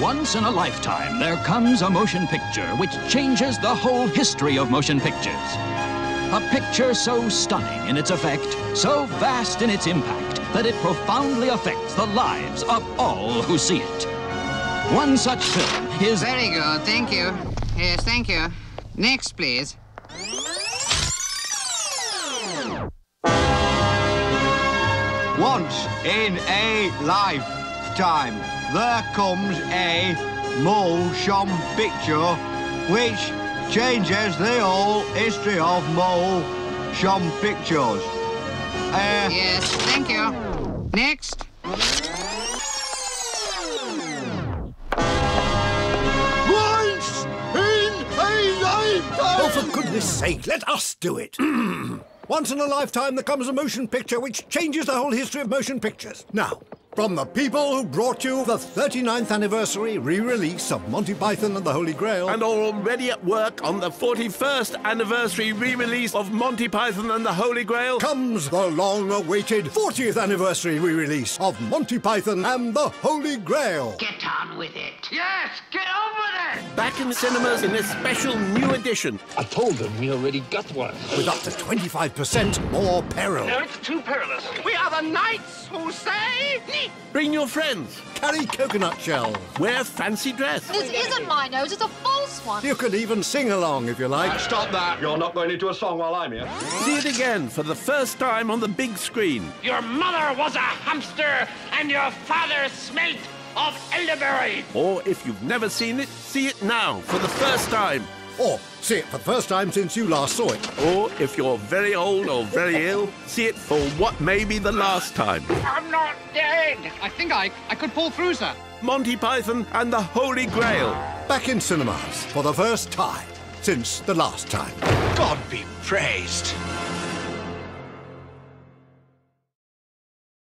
Once in a lifetime, there comes a motion picture which changes the whole history of motion pictures. A picture so stunning in its effect, so vast in its impact, that it profoundly affects the lives of all who see it. One such film is... Very good, thank you. Yes, thank you. Next, please. Once in a lifetime, there comes a motion picture which changes the whole history of motion pictures. Uh, Yes, thank you. Next. Once in a lifetime! Oh, for goodness sake, let us do it. Once in a lifetime, there comes a motion picture which changes the whole history of motion pictures. Now, from the people who brought you the 39th anniversary re-release of Monty Python and the Holy Grail, and are already at work on the 41st anniversary re-release of Monty Python and the Holy Grail. comes the long-awaited 40th anniversary re-release of Monty Python and the Holy Grail. Get on with it. Yes, get on with it! Back in the cinemas in this special new edition. I told them we already got one. with up to 25% more peril. No, it's too perilous. We are the knights who say... Bring your friends. Carry coconut shells. Wear fancy dress. This isn't my nose, it's a false one. You could even sing along if you like. Stop that! You're not going into a song while I'm here. See it again for the first time on the big screen. Your mother was a hamster and your father smelt of elderberry. Or if you've never seen it, see it now for the first time. Or see it for the first time since you last saw it. Or if you're very old or very ill, see it for what may be the last time. I'm not dead. I think I, I could pull through, sir. Monty Python and the Holy Grail. Back in cinemas for the first time since the last time. God be praised.